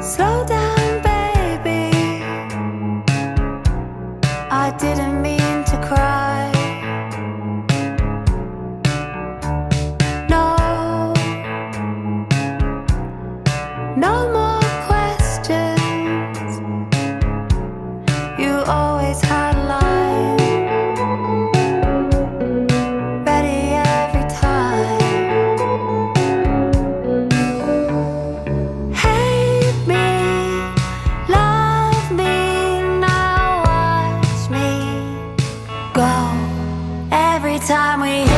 Slow down, baby. I didn't mean to cry. No, no more questions. You always had. time we